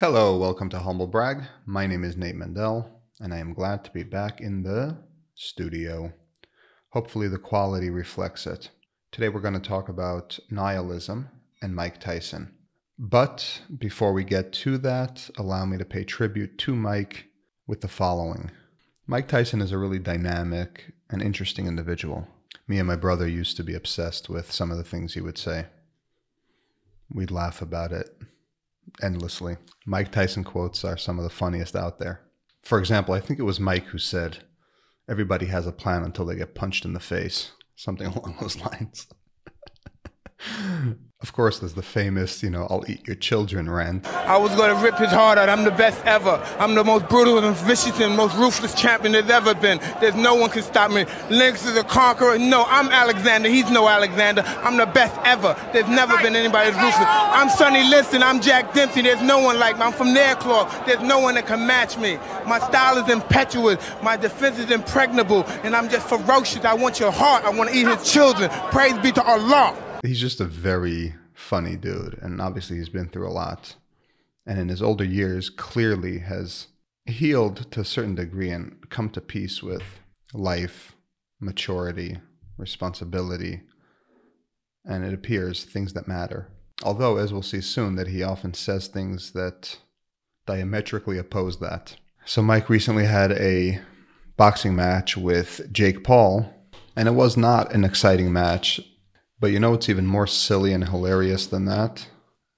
Hello, welcome to Humble Brag. My name is Nate Mendel, and I am glad to be back in the studio. Hopefully, the quality reflects it. Today, we're going to talk about nihilism and Mike Tyson. But before we get to that, allow me to pay tribute to Mike with the following Mike Tyson is a really dynamic and interesting individual. Me and my brother used to be obsessed with some of the things he would say. We'd laugh about it endlessly. Mike Tyson quotes are some of the funniest out there. For example, I think it was Mike who said, Everybody has a plan until they get punched in the face. Something along those lines. Of course, there's the famous, you know, I'll eat your children rant. I was going to rip his heart out. I'm the best ever. I'm the most brutal and vicious and most ruthless champion there's ever been. There's no one can stop me. Lennox is a conqueror. No, I'm Alexander. He's no Alexander. I'm the best ever. There's never been anybody as ruthless. I'm Sonny Liston. I'm Jack Dempsey. There's no one like me. I'm from Nairclaw. There's no one that can match me. My style is impetuous. My defense is impregnable. And I'm just ferocious. I want your heart. I want to eat his children. Praise be to Allah. He's just a very funny dude, and obviously he's been through a lot. And in his older years, clearly has healed to a certain degree and come to peace with life, maturity, responsibility, and it appears things that matter. Although, as we'll see soon, that he often says things that diametrically oppose that. So, Mike recently had a boxing match with Jake Paul, and it was not an exciting match but you know what's even more silly and hilarious than that?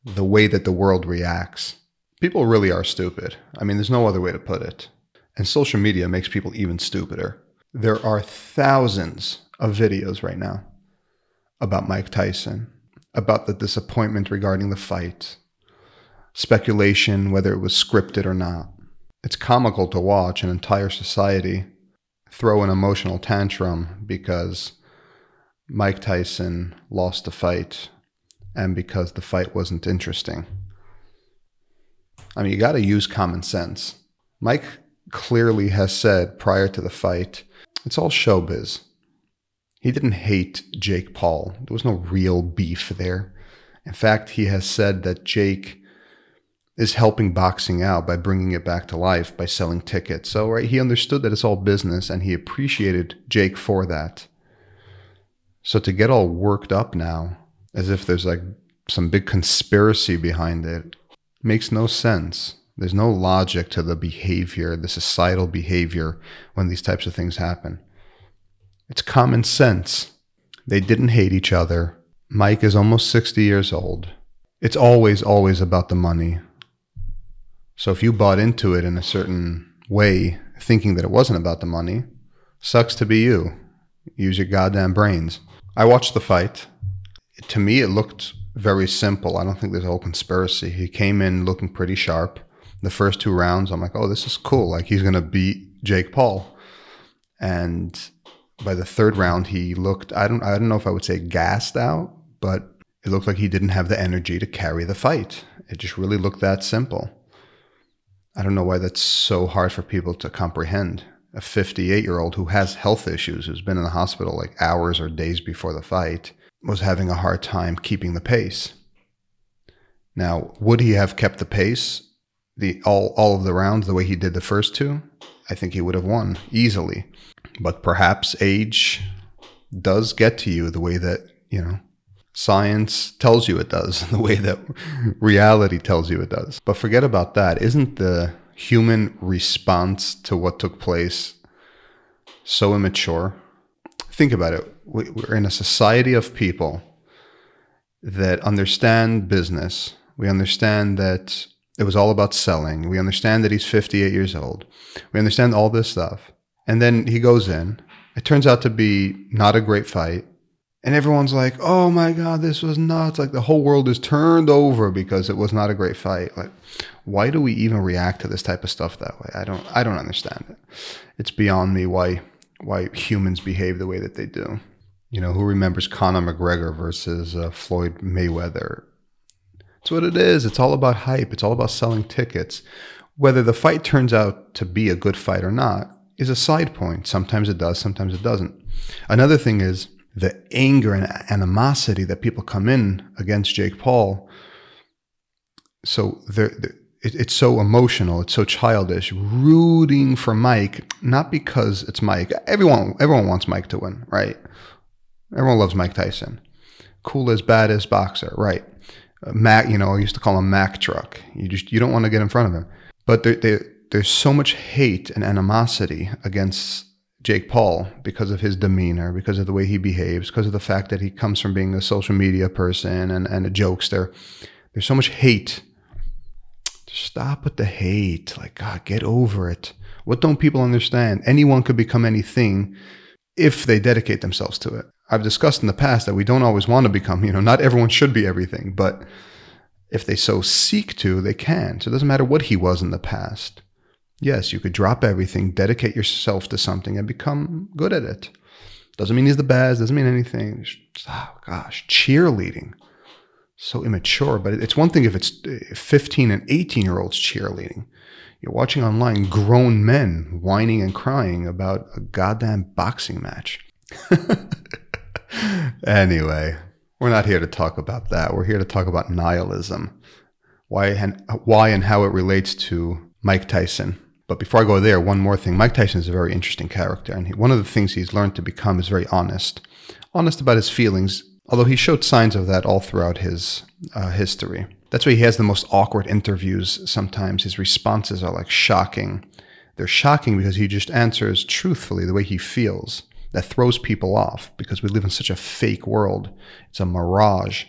The way that the world reacts. People really are stupid. I mean, there's no other way to put it. And social media makes people even stupider. There are thousands of videos right now about Mike Tyson, about the disappointment regarding the fight, speculation whether it was scripted or not. It's comical to watch an entire society throw an emotional tantrum because Mike Tyson lost the fight and because the fight wasn't interesting. I mean, you got to use common sense. Mike clearly has said prior to the fight, it's all showbiz. He didn't hate Jake Paul. There was no real beef there. In fact, he has said that Jake is helping boxing out by bringing it back to life by selling tickets. So, right, he understood that it's all business and he appreciated Jake for that. So to get all worked up now, as if there's like some big conspiracy behind it, makes no sense. There's no logic to the behavior, the societal behavior when these types of things happen. It's common sense. They didn't hate each other. Mike is almost 60 years old. It's always, always about the money. So if you bought into it in a certain way, thinking that it wasn't about the money, sucks to be you. Use your goddamn brains. I watched the fight. To me, it looked very simple. I don't think there's a whole conspiracy. He came in looking pretty sharp. The first two rounds, I'm like, oh, this is cool. Like he's gonna beat Jake Paul. And by the third round, he looked. I don't. I don't know if I would say gassed out, but it looked like he didn't have the energy to carry the fight. It just really looked that simple. I don't know why that's so hard for people to comprehend a 58 year old who has health issues, who's been in the hospital like hours or days before the fight, was having a hard time keeping the pace. Now, would he have kept the pace the all all of the rounds the way he did the first two? I think he would have won easily. But perhaps age does get to you the way that, you know, science tells you it does, the way that reality tells you it does. But forget about that. Isn't the human response to what took place so immature. Think about it. We're in a society of people that understand business. We understand that it was all about selling. We understand that he's 58 years old. We understand all this stuff. And then he goes in. It turns out to be not a great fight and everyone's like, "Oh my god, this was nuts!" Like the whole world is turned over because it was not a great fight. Like, why do we even react to this type of stuff that way? I don't, I don't understand it. It's beyond me why why humans behave the way that they do. You know, who remembers Conor McGregor versus uh, Floyd Mayweather? It's what it is. It's all about hype. It's all about selling tickets. Whether the fight turns out to be a good fight or not is a side point. Sometimes it does, sometimes it doesn't. Another thing is the anger and animosity that people come in against Jake Paul. So there, it, it's so emotional, it's so childish, rooting for Mike, not because it's Mike. Everyone everyone wants Mike to win, right? Everyone loves Mike Tyson. cool as Coolest, baddest boxer, right? Uh, Mac, you know, I used to call him Mack Truck. You just you don't want to get in front of him. But there, there, there's so much hate and animosity against Jake Paul because of his demeanor, because of the way he behaves, because of the fact that he comes from being a social media person and, and a jokester. There's so much hate. Stop with the hate. Like, God, get over it. What don't people understand? Anyone could become anything if they dedicate themselves to it. I've discussed in the past that we don't always want to become, you know, not everyone should be everything, but if they so seek to, they can. So it doesn't matter what he was in the past. Yes, you could drop everything, dedicate yourself to something, and become good at it. Doesn't mean he's the best, doesn't mean anything. Oh, gosh, cheerleading. So immature. But it's one thing if it's eh, 15 and 18 year olds cheerleading. You're watching online grown men whining and crying about a goddamn boxing match. anyway, we're not here to talk about that. We're here to talk about nihilism. Why and why and how it relates to Mike Tyson. But before I go there, one more thing. Mike Tyson is a very interesting character, and he, one of the things he's learned to become is very honest, honest about his feelings. Although he showed signs of that all throughout his uh, history. That's why he has the most awkward interviews. Sometimes his responses are like shocking. They're shocking because he just answers truthfully the way he feels that throws people off because we live in such a fake world. It's a mirage.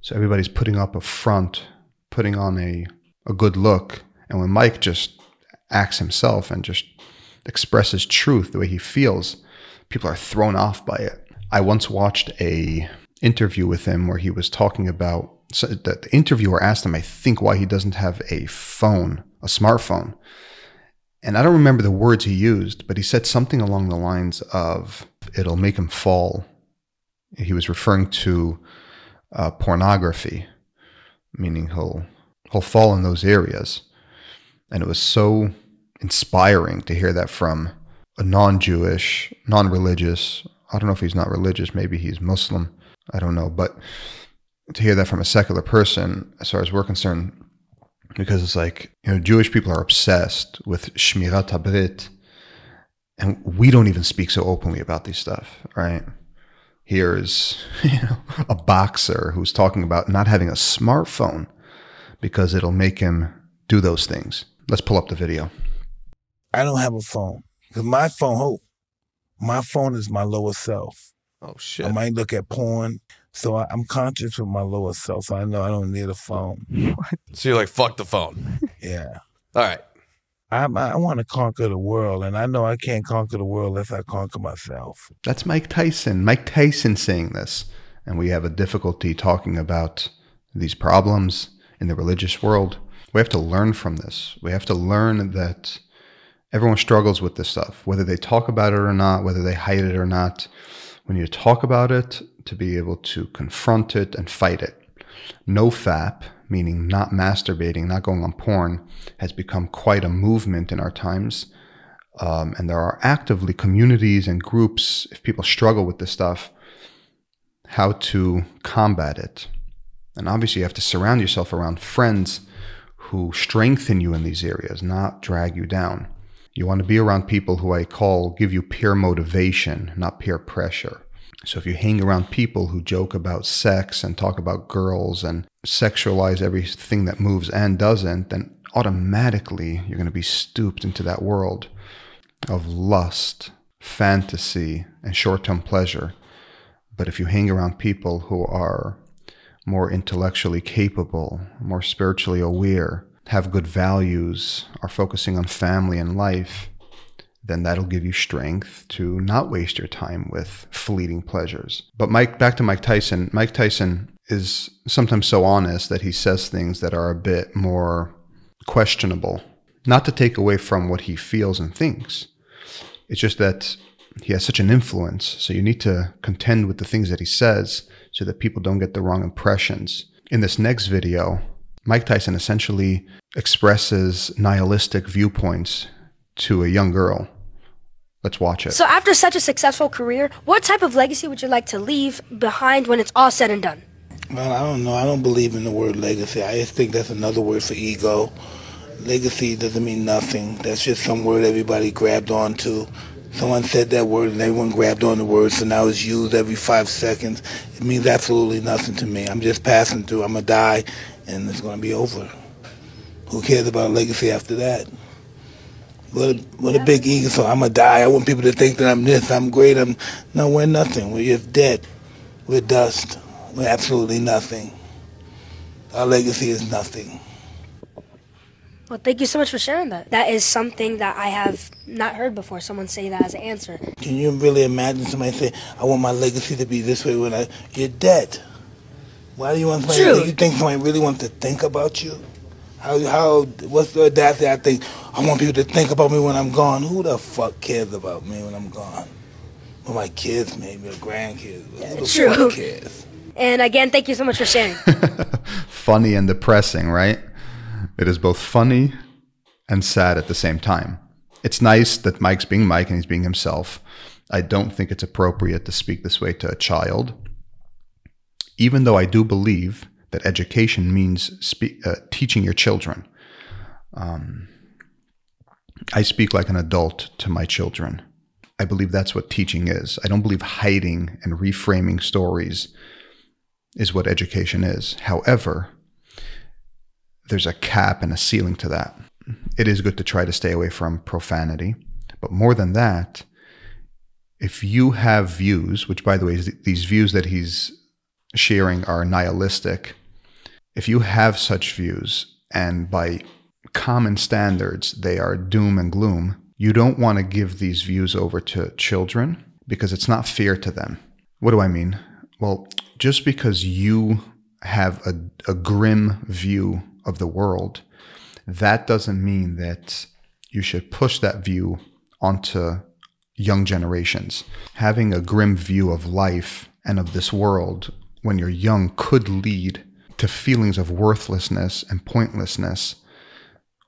So everybody's putting up a front, putting on a, a good look. And when Mike just acts himself and just expresses truth the way he feels, people are thrown off by it. I once watched a interview with him where he was talking about so the, interviewer asked him, I think, why he doesn't have a phone, a smartphone. And I don't remember the words he used, but he said something along the lines of, it'll make him fall. He was referring to uh, pornography, meaning he'll, he'll fall in those areas. And it was so inspiring to hear that from a non Jewish, non religious, I don't know if he's not religious, maybe he's Muslim, I don't know, but to hear that from a secular person, as far as we're concerned, because it's like you know Jewish people are obsessed with shmirat habrit, and we don't even speak so openly about these stuff, right? Here's you know a boxer who's talking about not having a smartphone because it'll make him do those things. Let's pull up the video. I don't have a phone because my phone, oh, my phone is my lower self. Oh shit! I might look at porn. So I, am conscious of my lower self. So I know I don't need a phone. so you're like, fuck the phone. Yeah. All right. I, I want to conquer the world, and I know I can't conquer the world unless I conquer myself. That's Mike Tyson. Mike Tyson saying this. And we have a difficulty talking about these problems in the religious world. We have to learn from this. We have to learn that everyone struggles with this stuff, whether they talk about it or not, whether they hide it or not. We need to talk about it to be able to confront it and fight it. No fap, meaning not masturbating, not going on porn, has become quite a movement in our times. Um, and there are actively communities and groups, if people struggle with this stuff, how to combat it. And obviously, you have to surround yourself around friends who strengthen you in these areas, not drag you down. You want to be around people who I call give you peer motivation, not peer pressure. So if you hang around people who joke about sex and talk about girls and sexualize everything that moves and doesn't, then automatically you're going to be stooped into that world of lust, fantasy, and short term pleasure. But if you hang around people who are more intellectually capable, more spiritually aware, have good values, are focusing on family and life, then that'll give you strength to not waste your time with fleeting pleasures. But Mike, back to Mike Tyson. Mike Tyson is sometimes so honest that he says things that are a bit more questionable. Not to take away from what he feels and thinks. It's just that he has such an influence. So you need to contend with the things that he says so that people don't get the wrong impressions. In this next video, Mike Tyson essentially expresses nihilistic viewpoints to a young girl. Let's watch it. So, after such a successful career, what type of legacy would you like to leave behind when it's all said and done? Well, I don't know. I don't believe in the word legacy. I just think that's another word for ego. Legacy doesn't mean nothing. That's just some word everybody grabbed onto. Someone said that word and everyone grabbed on the word, so now it's used every five seconds. It means absolutely nothing to me. I'm just passing through. I'm going to die, and it's going to be over. Who cares about legacy after that? What a, what a big ego. So I'm going to die. I want people to think that I'm this, I'm great. I'm No, we're nothing. We're just dead. We're dust. We're absolutely nothing. Our legacy is nothing. Well, thank you so much for sharing that. That is something that I have not heard before. Someone say that as an answer. Can you really imagine somebody say, "I want my legacy to be this way"? When I, you're dead. Why do you want somebody? True. You think somebody really wants to think about you? How how what's the audacity? I think I want people to think about me when I'm gone. Who the fuck cares about me when I'm gone? Well, my kids, maybe or grandkids. Who the true. fuck cares? And again, thank you so much for sharing. funny and depressing, right? It is both funny and sad at the same time. It's nice that Mike's being Mike and he's being himself. I don't think it's appropriate to speak this way to a child, even though I do believe that education means uh, teaching your children. Um, I speak like an adult to my children. I believe that's what teaching is. I don't believe hiding and reframing stories is what education is. However, there's a cap and a ceiling to that. It is good to try to stay away from profanity, but more than that, if you have views, which by the way, these views that he's sharing are nihilistic, if you have such views and by common standards they are doom and gloom, you don't want to give these views over to children because it's not fair to them. What do I mean? Well, just because you have a, a grim view of the world, that doesn't mean that you should push that view onto young generations. Having a grim view of life and of this world when you're young could lead to feelings of worthlessness and pointlessness,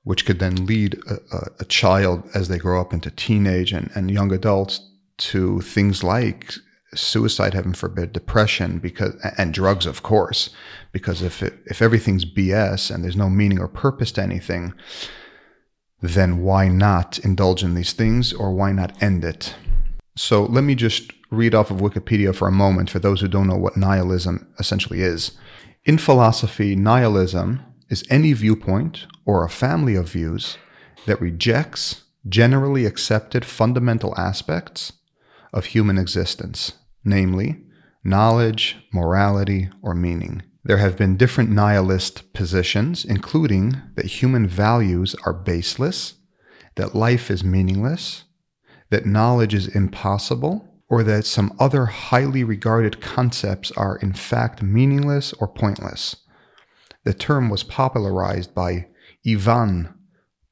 which could then lead a, a, a child as they grow up into teenage and, and young adults to things like suicide, heaven forbid, depression, because and drugs, of course, because if it, if everything's BS and there's no meaning or purpose to anything, then why not indulge in these things or why not end it? So let me just read off of Wikipedia for a moment for those who don't know what nihilism essentially is. In philosophy, nihilism is any viewpoint or a family of views that rejects generally accepted fundamental aspects of human existence namely, knowledge, morality, or meaning. There have been different nihilist positions, including that human values are baseless, that life is meaningless, that knowledge is impossible, or that some other highly regarded concepts are in fact meaningless or pointless. The term was popularized by Ivan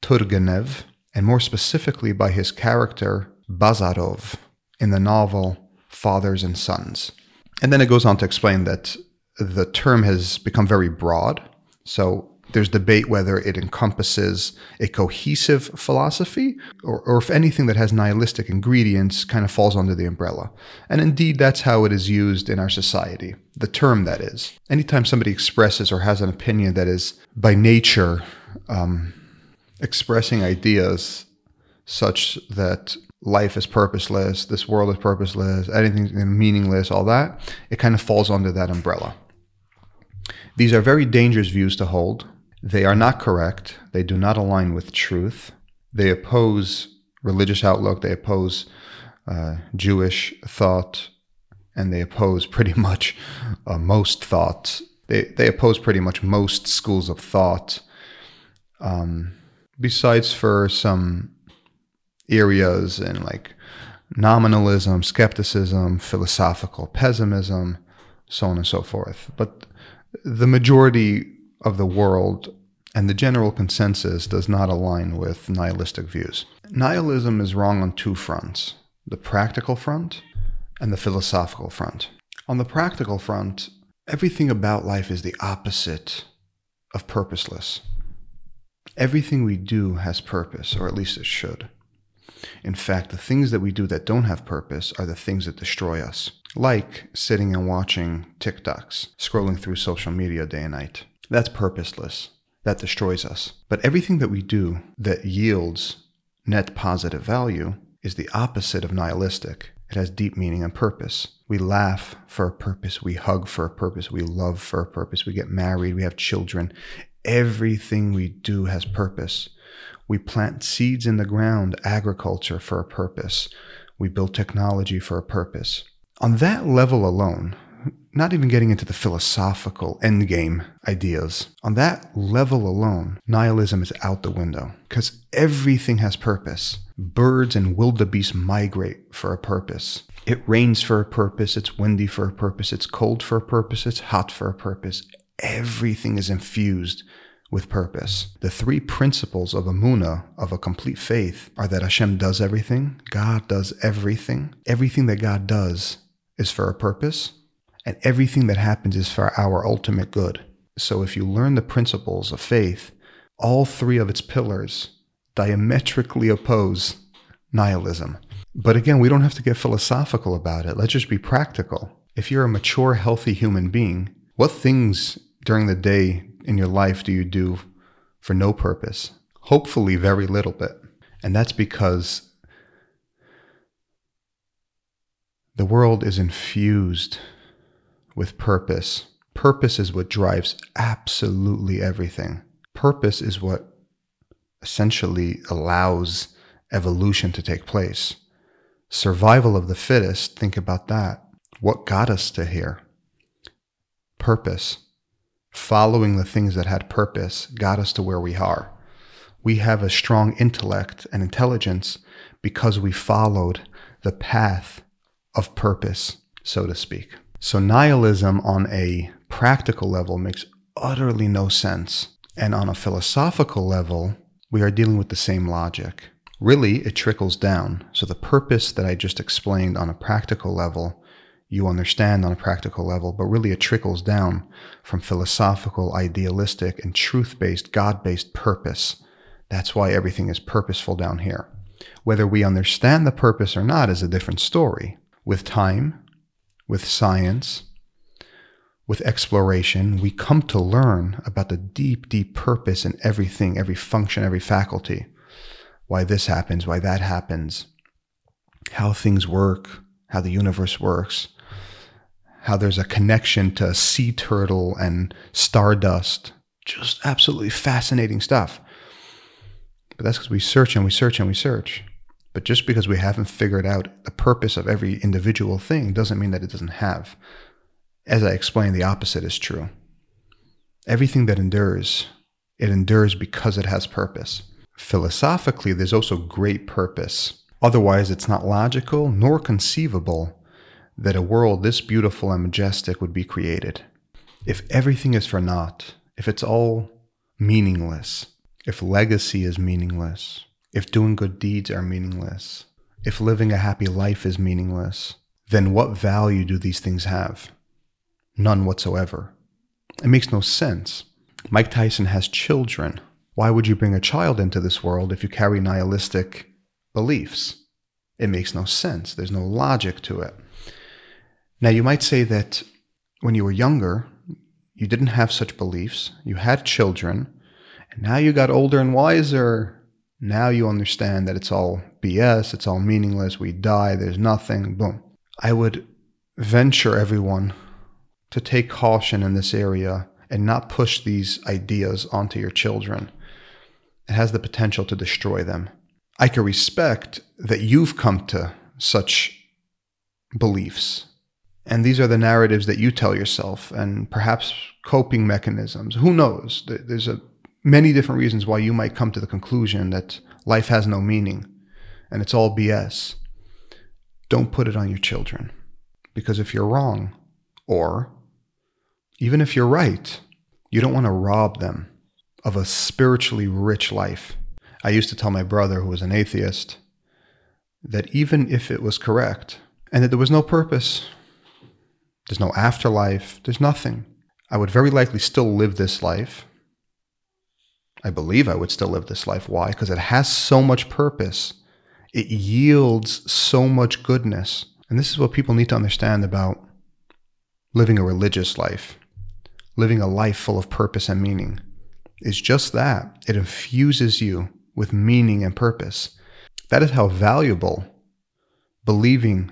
Turgenev, and more specifically by his character Bazarov in the novel fathers and sons. And then it goes on to explain that the term has become very broad. So there's debate whether it encompasses a cohesive philosophy or, or, if anything that has nihilistic ingredients kind of falls under the umbrella. And indeed, that's how it is used in our society, the term that is. Anytime somebody expresses or has an opinion that is by nature um, expressing ideas such that life is purposeless, this world is purposeless, anything meaningless, all that, it kind of falls under that umbrella. These are very dangerous views to hold. They are not correct. They do not align with truth. They oppose religious outlook. They oppose uh, Jewish thought, and they oppose pretty much uh, most thoughts. They they oppose pretty much most schools of thought. Um, besides for some areas in like nominalism, skepticism, philosophical pessimism, so on and so forth. But the majority of the world and the general consensus does not align with nihilistic views. Nihilism is wrong on two fronts the practical front and the philosophical front. On the practical front, everything about life is the opposite of purposeless. Everything we do has purpose, or at least it should. In fact, the things that we do that don't have purpose are the things that destroy us, like sitting and watching TikToks, scrolling through social media day and night. That's purposeless. that destroys us. But everything that we do that yields net positive value is the opposite of nihilistic. It has deep meaning and purpose. We laugh for a purpose. We hug for a purpose. We love for a purpose. We get married. We have children. Everything we do has purpose. We plant seeds in the ground, agriculture for a purpose. We build technology for a purpose. On that level alone, not even getting into the philosophical endgame ideas, on that level alone, nihilism is out the window because everything has purpose. Birds and wildebeest migrate for a purpose. It rains for a purpose, it's windy for a purpose, it's cold for a purpose, it's hot for a purpose. Everything is infused with purpose. The three principles of Amuna, of a complete faith, are that Hashem does everything, God does everything. Everything that God does is for a purpose, and everything that happens is for our ultimate good. So if you learn the principles of faith, all three of its pillars diametrically oppose nihilism. But again, we don't have to get philosophical about it. Let's just be practical. If you're a mature, healthy human being, what things during the day in your life do you do for no purpose? Hopefully, very little bit. And that's because the world is infused with purpose. Purpose is what drives absolutely everything. Purpose is what essentially allows evolution to take place. Survival of the fittest, think about that. What got us to here? Purpose. Following the things that had purpose got us to where we are. We have a strong intellect and intelligence because we followed the path of purpose, so to speak. So nihilism on a practical level makes utterly no sense. And on a philosophical level, we are dealing with the same logic. Really, it trickles down. So the purpose that I just explained on a practical level, you understand on a practical level, but really it trickles down from philosophical, idealistic, and truth based, God based purpose. That's why everything is purposeful down here. Whether we understand the purpose or not is a different story. With time, with science, with exploration, we come to learn about the deep, deep purpose in everything, every function, every faculty. Why this happens, why that happens, how things work, how the universe works, how there's a connection to sea turtle and stardust. Just absolutely fascinating stuff. But that's because we search and we search and we search. But just because we haven't figured out the purpose of every individual thing doesn't mean that it doesn't have. As I explained, the opposite is true. Everything that endures, it endures because it has purpose. Philosophically, there's also great purpose. Otherwise, it's not logical nor conceivable that a world this beautiful and majestic would be created. If everything is for naught, if it's all meaningless, if legacy is meaningless, if doing good deeds are meaningless, if living a happy life is meaningless, then what value do these things have? None whatsoever. It makes no sense. Mike Tyson has children. Why would you bring a child into this world if you carry nihilistic beliefs? It makes no sense. There's no logic to it. Now, you might say that when you were younger, you didn't have such beliefs, you had children, and now you got older and wiser, now you understand that it's all BS, it's all meaningless, we die, there's nothing, boom. I would venture everyone to take caution in this area and not push these ideas onto your children. It has the potential to destroy them. I can respect that you've come to such beliefs. And these are the narratives that you tell yourself and perhaps coping mechanisms. Who knows? There's a many different reasons why you might come to the conclusion that life has no meaning and it's all BS. Don't put it on your children. Because if you're wrong, or even if you're right, you don't want to rob them of a spiritually rich life. I used to tell my brother, who was an atheist, that even if it was correct and that there was no purpose, there's no afterlife, there's nothing, I would very likely still live this life I believe I would still live this life. Why? Because it has so much purpose. It yields so much goodness. And this is what people need to understand about living a religious life, living a life full of purpose and meaning. is just that it infuses you with meaning and purpose. That is how valuable believing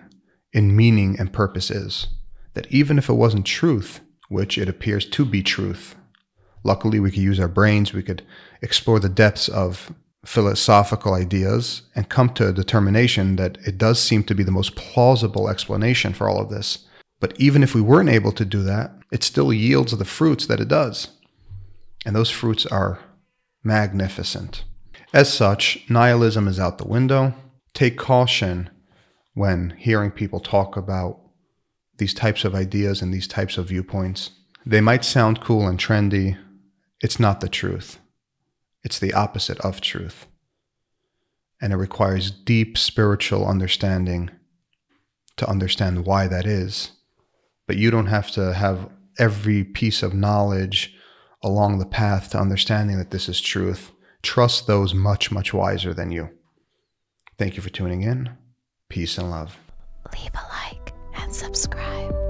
in meaning and purpose is. That even if it wasn't truth, which it appears to be truth, luckily we could use our brains, we could explore the depths of philosophical ideas and come to a determination that it does seem to be the most plausible explanation for all of this. But even if we weren't able to do that, it still yields the fruits that it does. And those fruits are magnificent. As such, nihilism is out the window. Take caution when hearing people talk about these types of ideas and these types of viewpoints. They might sound cool and trendy. It's not the truth. It's the opposite of truth. And it requires deep spiritual understanding to understand why that is. But you don't have to have every piece of knowledge along the path to understanding that this is truth. Trust those much, much wiser than you. Thank you for tuning in. Peace and love. Leave a like and subscribe. Subscribe.